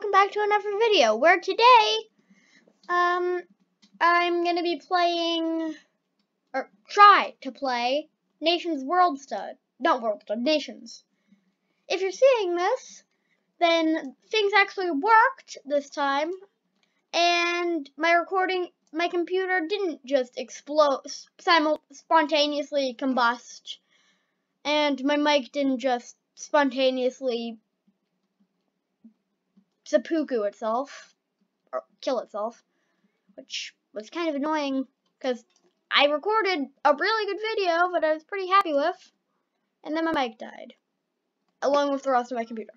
welcome back to another video, where today, um, I'm gonna be playing, or try to play, Nations World Stud. Not World Stud, Nations. If you're seeing this, then things actually worked this time, and my recording, my computer didn't just explode, spontaneously combust, and my mic didn't just spontaneously seppuku itself, or kill itself, which was kind of annoying because I recorded a really good video that I was pretty happy with, and then my mic died, along with the rest of my computer.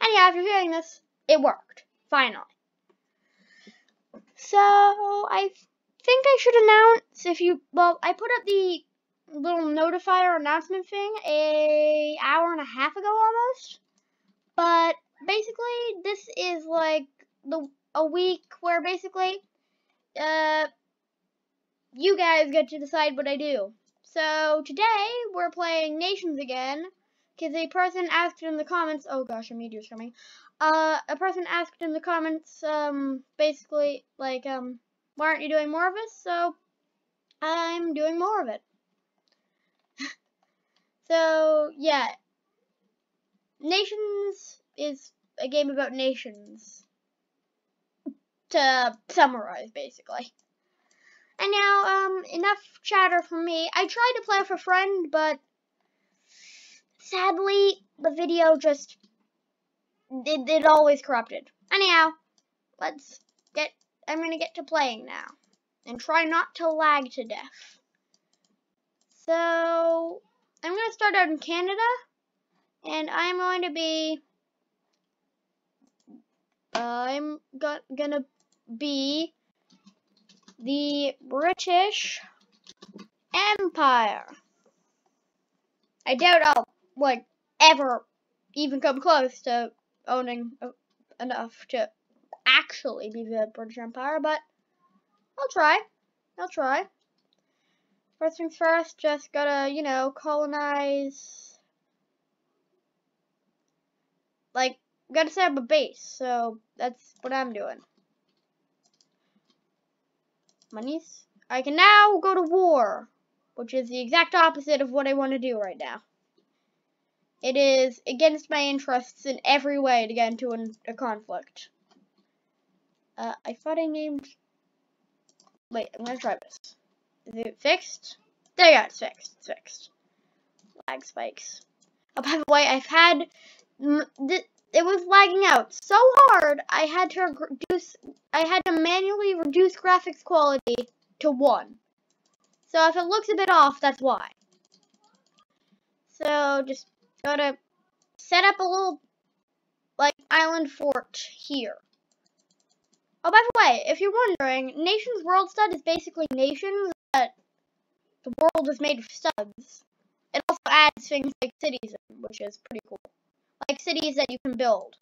Anyhow, you're hearing this, it worked, finally. So, I think I should announce if you, well, I put up the little notifier announcement thing a hour and a half ago almost, but basically this is like the a week where basically uh you guys get to decide what I do. So today we're playing Nations again because a person asked in the comments. Oh gosh, a meteor's coming. Uh, a person asked in the comments um basically like um why aren't you doing more of this? So I'm doing more of it. so yeah, Nations is a game about nations. To summarize, basically. And now, um, enough chatter from me. I tried to play with a friend, but sadly, the video just, it, it always corrupted. Anyhow, let's get, I'm gonna get to playing now. And try not to lag to death. So, I'm gonna start out in Canada. And I'm going to be I'm go gonna be the British Empire. I doubt I'll like ever even come close to owning enough to actually be the British Empire, but I'll try. I'll try. First things first, just gotta, you know, colonize like gotta set up a base, so that's what I'm doing. Monies. I can now go to war, which is the exact opposite of what I want to do right now. It is against my interests in every way to get into an, a conflict. Uh, I thought I named... Wait, I'm gonna try this. Is it fixed? There you go, it's fixed. It's fixed. Lag spikes. Oh, by the way, I've had it was lagging out so hard I had to reduce I had to manually reduce graphics quality to 1. So if it looks a bit off, that's why. So just gotta set up a little like island fort here. Oh, by the way, if you're wondering, Nations World Stud is basically nations but the world is made of studs. It also adds things like cities, which is pretty cool like cities that you can build.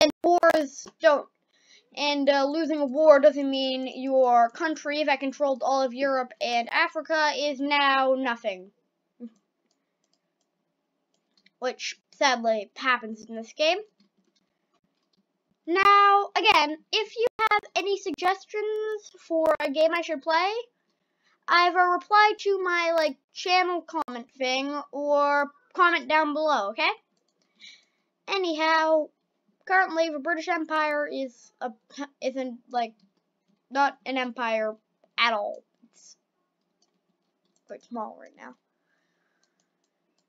And wars don't. And uh, losing a war doesn't mean your country that controlled all of Europe and Africa is now nothing. Which, sadly, happens in this game. Now, again, if you have any suggestions for a game I should play, either reply to my, like, channel comment thing, or comment down below, okay? Anyhow, currently the British Empire is a isn't like not an empire at all. It's quite small right now.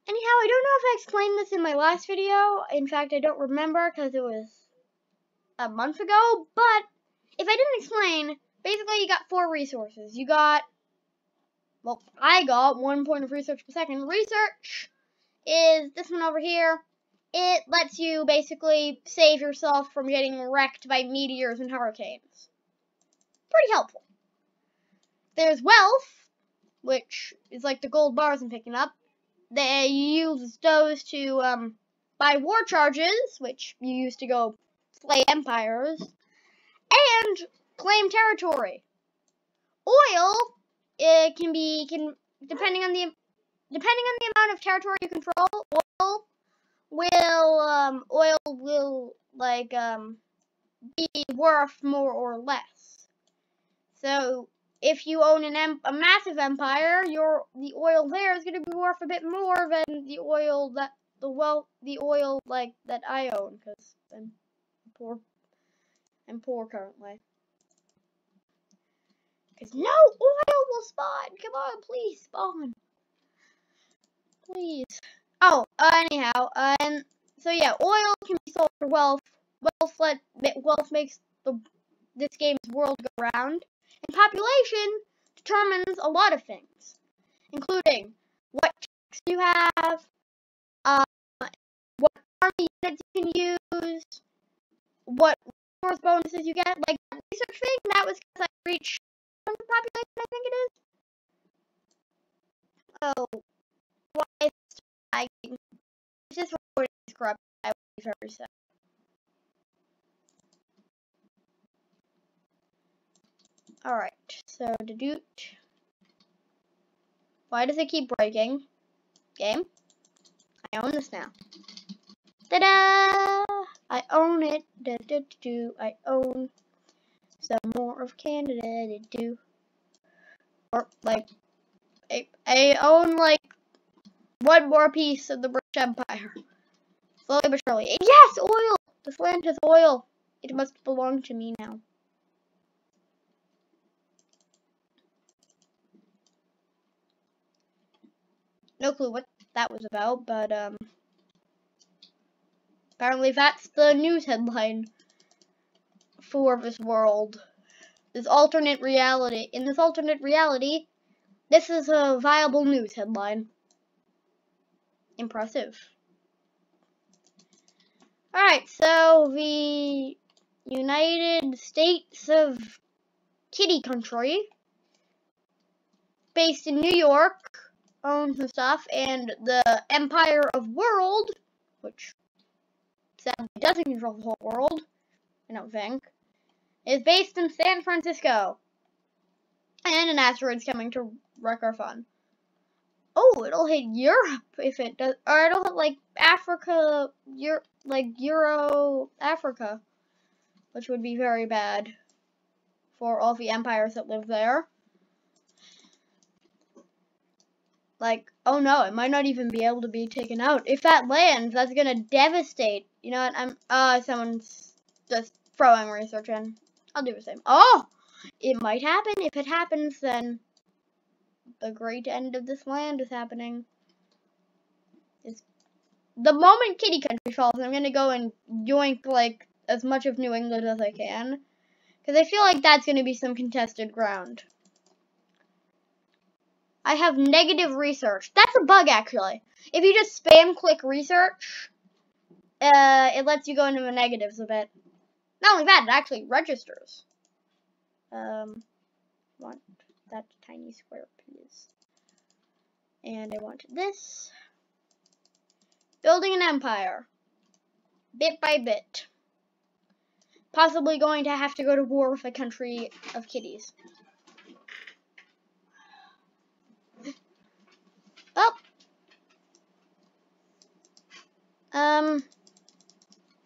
Anyhow, I don't know if I explained this in my last video. In fact, I don't remember because it was a month ago. But if I didn't explain, basically you got four resources. You got, well, I got one point of research per second. Research is this one over here. It lets you basically save yourself from getting wrecked by meteors and hurricanes. Pretty helpful. There's wealth, which is like the gold bars I'm picking up. They use those to um, buy war charges, which you use to go slay empires, and claim territory. Oil, it can be can depending on the depending on the amount of territory you control, oil will um, oil will like um be worth more or less. So if you own an a massive empire, your the oil there is going to be worth a bit more than the oil that the well the oil like that I own because I'm poor. I'm poor currently. Because no oil will spawn. Come on, please spawn. Please. Oh, uh, anyhow, and so yeah, oil can be sold for wealth. Wealth let wealth makes the this game's world go round, and population determines a lot of things, including what tax you have, uh, what army units you can use, what resource bonuses you get. Like that research thing, that was because I reached population, I think it is. Oh, I recording is corrupt? I will be very. Alright, so to do Why does it keep breaking? Game? I own this now. Ta-da! I own it. Da, da, da, do. I own some more of Canada to do. Or, like, I, I own, like, one more piece of the British Empire. Slowly but surely. Yes, oil! This land has oil. It must belong to me now. No clue what that was about, but um, apparently that's the news headline for this world. This alternate reality. In this alternate reality, this is a viable news headline. Impressive. Alright, so the United States of Kitty Country, based in New York, owns some stuff, and the Empire of World, which sadly doesn't control the whole world, I don't think, is based in San Francisco. And an asteroid's coming to wreck our fun. Oh, it'll hit Europe if it does, or it'll hit like Africa, Europe, like Euro Africa, which would be very bad for all the empires that live there. Like, oh no, it might not even be able to be taken out. If that lands, that's gonna devastate. You know what? I'm, uh, someone's just throwing research in. I'll do the same. Oh! It might happen. If it happens, then the great end of this land is happening. It's the moment Kitty Country falls, I'm gonna go and yoink like as much of New England as I can. Because I feel like that's gonna be some contested ground. I have negative research. That's a bug, actually. If you just spam click research, uh, it lets you go into the negatives a bit. Not only that, it actually registers. Um, want that tiny square, please. And I want this. Building an empire. Bit by bit. Possibly going to have to go to war with a country of kitties. Oh. Um.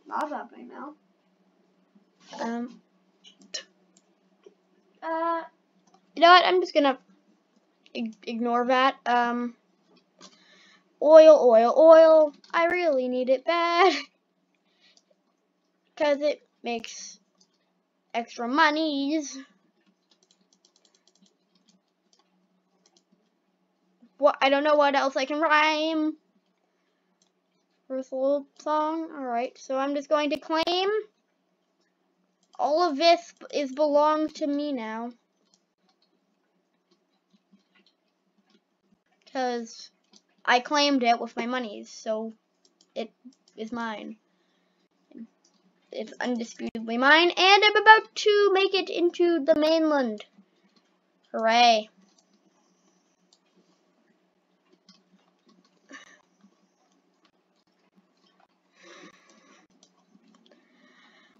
That's happening now. Um. Uh. You know what? I'm just gonna ignore that. Um. Oil, oil, oil. I really need it bad. Because it makes extra monies. What I don't know what else I can rhyme. First little song. Alright, so I'm just going to claim all of this is belongs to me now. Because I claimed it with my monies, so it is mine. It's undisputedly mine, and I'm about to make it into the mainland. Hooray.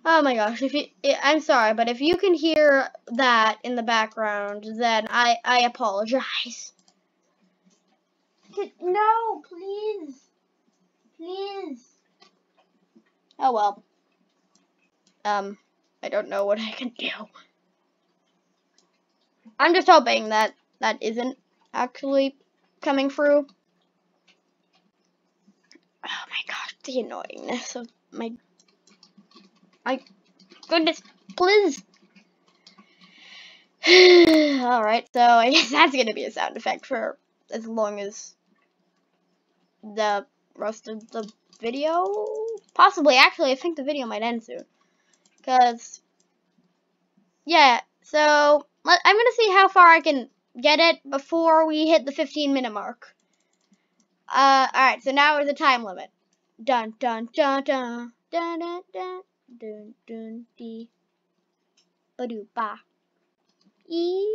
Oh my gosh, if you, I'm sorry, but if you can hear that in the background, then I, I apologize. No, please. Please. Oh well. Um, I don't know what I can do. I'm just hoping that that isn't actually coming through. Oh my gosh, the annoyingness of my my goodness, please. Alright, so I guess that's gonna be a sound effect for as long as the rest of the video. Possibly, actually, I think the video might end soon. Because, yeah, so let, I'm gonna see how far I can get it before we hit the 15 minute mark. Uh, alright, so now is the time limit. Dun dun dun dun dun dun dun dun dun ba ba. E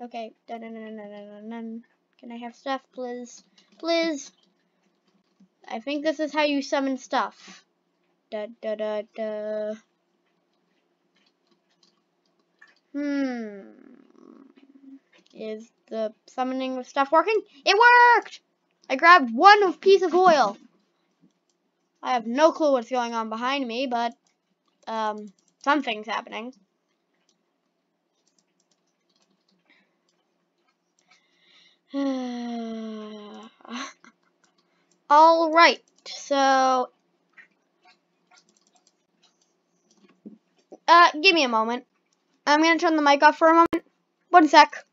Okay, dun dun dun dun dun dun Can I have stuff, please? Please. I think this is how you summon stuff. Da da da da. Hmm. Is the summoning of stuff working? It worked! I grabbed one piece of oil. I have no clue what's going on behind me, but um, something's happening. All right, so uh, give me a moment. I'm gonna turn the mic off for a moment. One sec.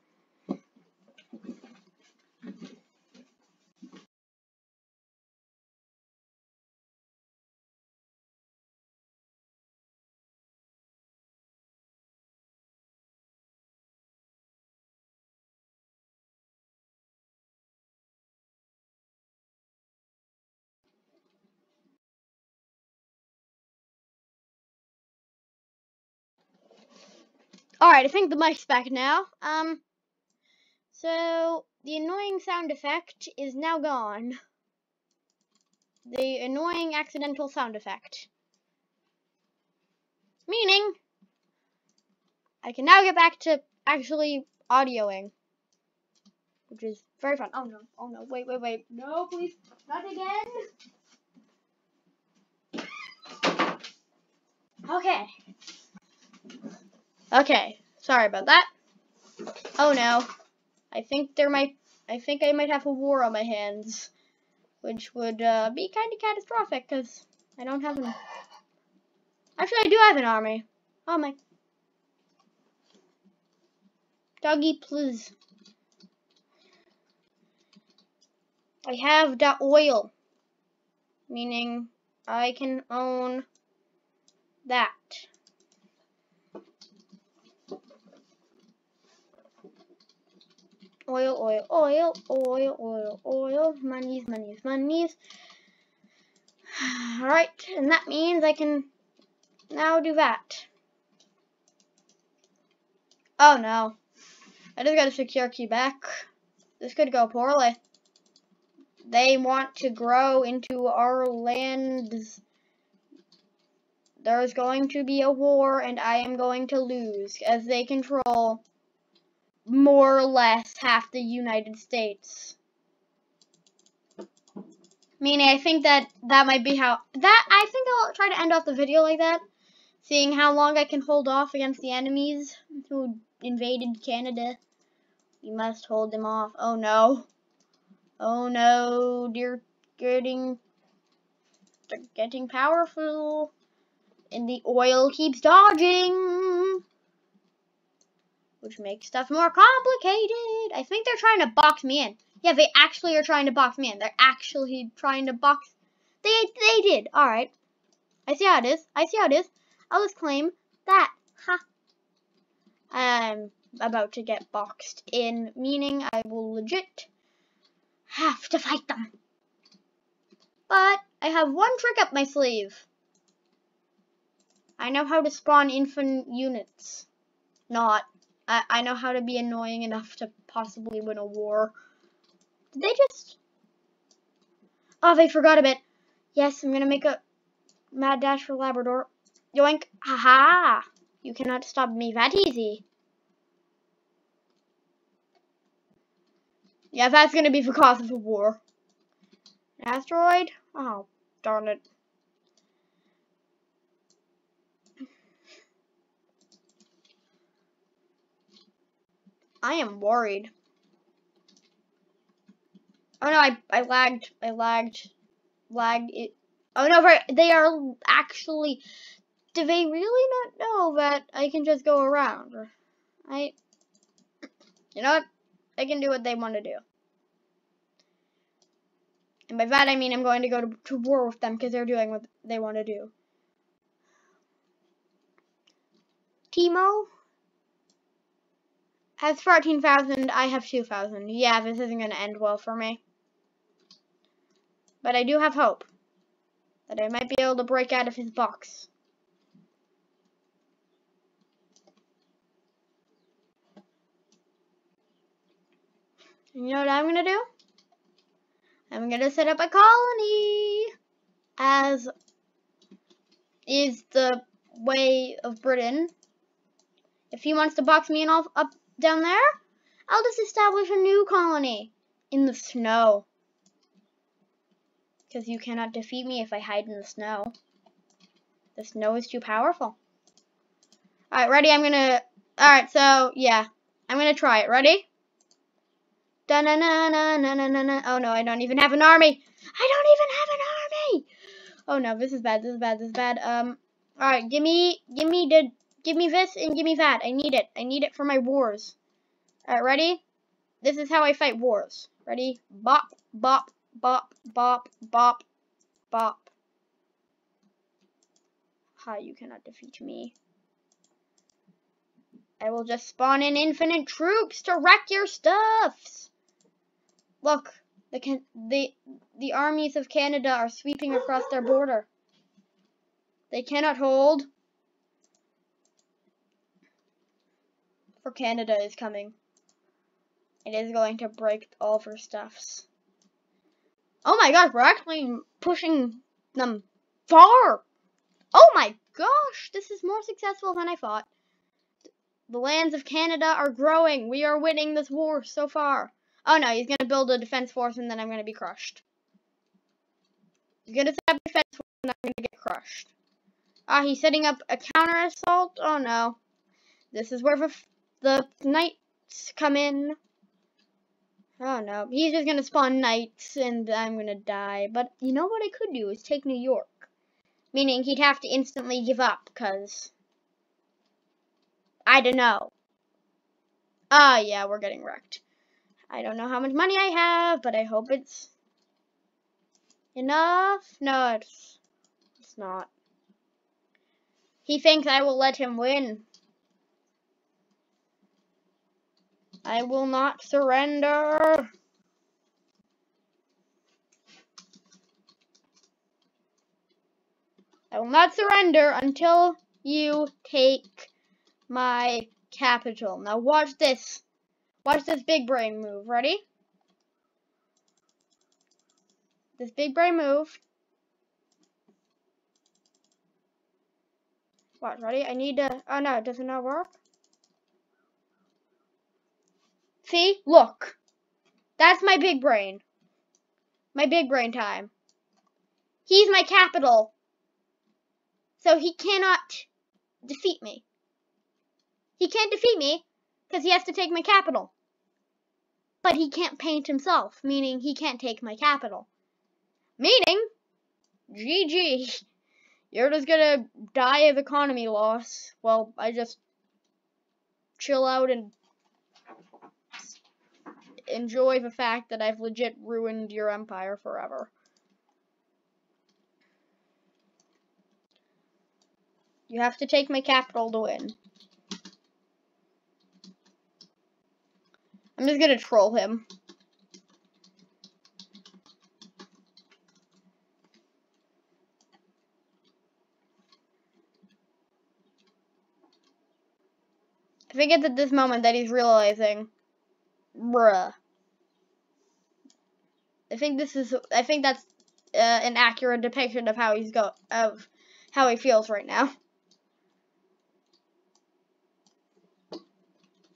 Alright, I think the mic's back now. Um, so, the annoying sound effect is now gone. The annoying accidental sound effect. Meaning, I can now get back to actually audioing. Which is very fun. Oh no, oh no, wait, wait, wait. No, please, not again. Okay. Okay, sorry about that. Oh no, I think there might, I think I might have a war on my hands, which would uh, be kind of catastrophic because I don't have an. Actually, I do have an army. Oh my. Doggy, please. I have that oil, meaning I can own that. Oil, oil, oil, oil, oil, oil, monies, monies, monies. Alright, and that means I can now do that. Oh no. I just got a secure key back. This could go poorly. They want to grow into our lands. There's going to be a war and I am going to lose as they control more or less half the United States. Meaning, I think that that might be how that I think I'll try to end off the video like that, seeing how long I can hold off against the enemies who invaded Canada. We must hold them off. Oh no. Oh no, they're getting they're getting powerful. And the oil keeps dodging which makes stuff more complicated. I think they're trying to box me in. Yeah, they actually are trying to box me in. They're actually trying to box. They they did. All right. I see how it is. I see how it is. I'll just claim that. Ha. I'm about to get boxed in, meaning I will legit have to fight them. But I have one trick up my sleeve. I know how to spawn infinite units. Not I, I know how to be annoying enough to possibly win a war. Did they just... Oh, they forgot a bit. Yes, I'm gonna make a mad dash for Labrador. Yoink. Haha! You cannot stop me that easy. Yeah, that's gonna be the cause of a war. asteroid? Oh, darn it. I am worried. Oh no, I, I lagged. I lagged. Lagged it. Oh no, right. They are actually. Do they really not know that I can just go around? I. You know what? They can do what they want to do. And by that I mean I'm going to go to, to war with them because they're doing what they want to do. Timo has 14,000. I have 2,000. Yeah, this isn't going to end well for me. But I do have hope that I might be able to break out of his box. You know what I'm going to do? I'm going to set up a colony as is the way of Britain. If he wants to box me in all up down there, I'll just establish a new colony in the snow. Because you cannot defeat me if I hide in the snow. The snow is too powerful. Alright, ready? I'm gonna... Alright, so, yeah. I'm gonna try it. Ready? Da na na na na na na na. Oh no, I don't even have an army. I don't even have an army. Oh no, this is bad. This is bad. This is bad. Um. All right, give me, give me the, give me this and give me that. I need it. I need it for my wars. All right, ready? This is how I fight wars. Ready? Bop, bop, bop, bop, bop, bop. Ha! You cannot defeat me. I will just spawn in infinite troops to wreck your stuffs. Look, the can the the armies of Canada are sweeping across their border. They cannot hold. For Canada is coming. It is going to break all of her stuffs. Oh my gosh, we're actually pushing them far. Oh my gosh, this is more successful than I thought. The lands of Canada are growing. We are winning this war so far. Oh no, he's gonna build a defense force and then I'm gonna be crushed. He's gonna set up a defense force and I'm gonna get crushed. Ah, he's setting up a counter assault. Oh no. This is where the, the knights come in. Oh no, he's just gonna spawn knights and I'm gonna die. But you know what I could do is take New York. Meaning he'd have to instantly give up, because... I don't know. Ah, yeah, we're getting wrecked. I don't know how much money I have, but I hope it's enough. No, it's, it's not. He thinks I will let him win. I will not surrender. I will not surrender until you take my capital. Now watch this. Watch this big brain move. Ready? This big brain move. Watch, ready? I need to, oh no, does it not work? See? Look. That's my big brain. My big brain time. He's my capital. So he cannot defeat me. He can't defeat me because he has to take my capital. But he can't paint himself, meaning he can't take my capital. Meaning, GG. You're just gonna die of economy loss. Well, I just chill out and enjoy the fact that I've legit ruined your empire forever. You have to take my capital to win. I'm just gonna troll him. I think it's at this moment that he's realizing, bruh. I think this is, I think that's uh, an accurate depiction of how he's go, of how he feels right now.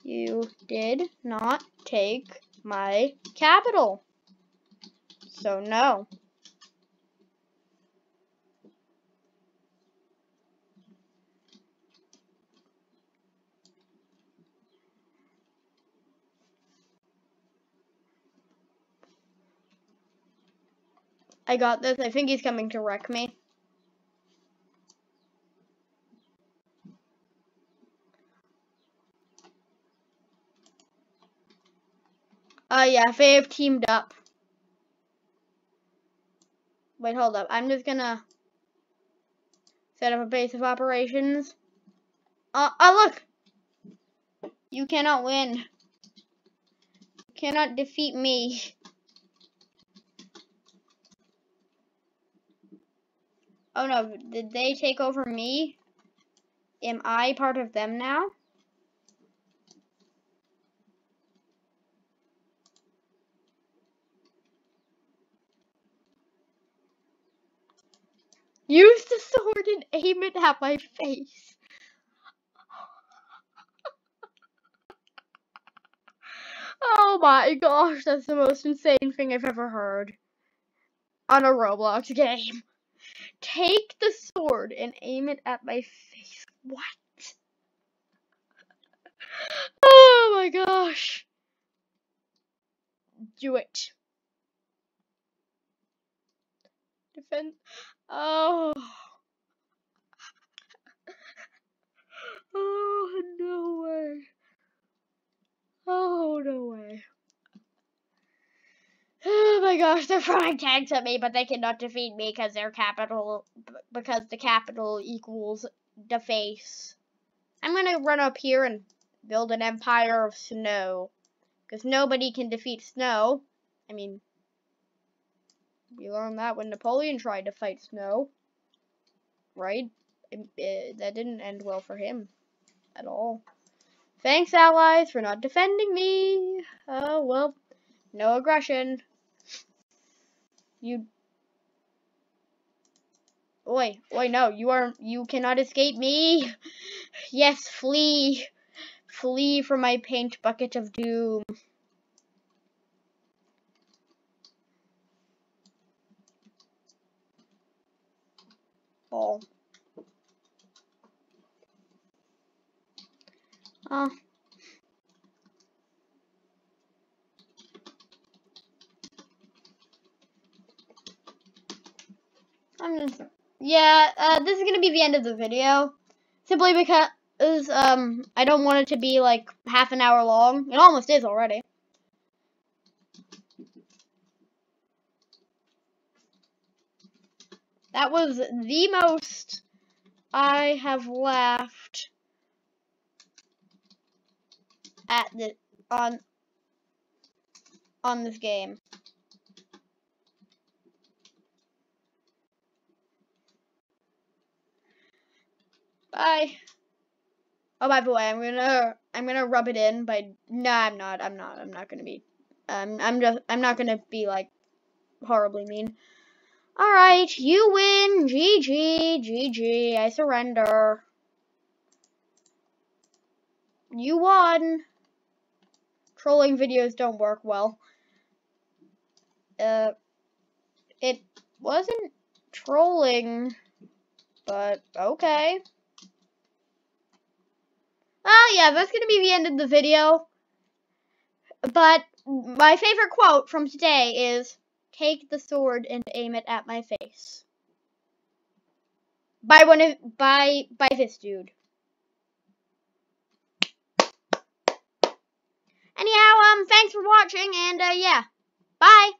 You did not take my capital. So no. I got this. I think he's coming to wreck me. Oh uh, yeah, they have teamed up. Wait, hold up. I'm just gonna set up a base of operations. Uh, oh look! You cannot win. You cannot defeat me. Oh no, did they take over me? Am I part of them now? Use the sword and aim it at my face. oh my gosh, that's the most insane thing I've ever heard on a Roblox game. Take the sword and aim it at my face. What? Oh my gosh. Do it. Defend. Oh. Oh, no way. Oh, no way. Oh my gosh, they're throwing tanks at me, but they cannot defeat me because their capital, because the capital equals the face. I'm gonna run up here and build an empire of snow. Because nobody can defeat snow. I mean, we learned that when Napoleon tried to fight snow. Right? It, it, that didn't end well for him. At all. Thanks, allies, for not defending me. Oh, well, no aggression. You. Oi, oi, no, you are, you cannot escape me. Yes, flee. Flee from my paint bucket of doom. Ball. Oh. I'm just, yeah, uh, this is going to be the end of the video. Simply because, um, I don't want it to be, like, half an hour long. It almost is already. That was the most I have laughed at the, on, on this game. Bye. Oh, by the way, I'm gonna I'm gonna rub it in by. No, I'm not. I'm not. I'm not gonna be. Um, I'm just. I'm not gonna be like horribly mean. All right, you win. GG. GG. I surrender. You won. Trolling videos don't work well. Uh, it wasn't trolling, but okay. Well, yeah, that's going to be the end of the video. But my favorite quote from today is, take the sword and aim it at my face. By one of, by, by this dude. Anyhow, um, thanks for watching, and, uh, yeah. Bye!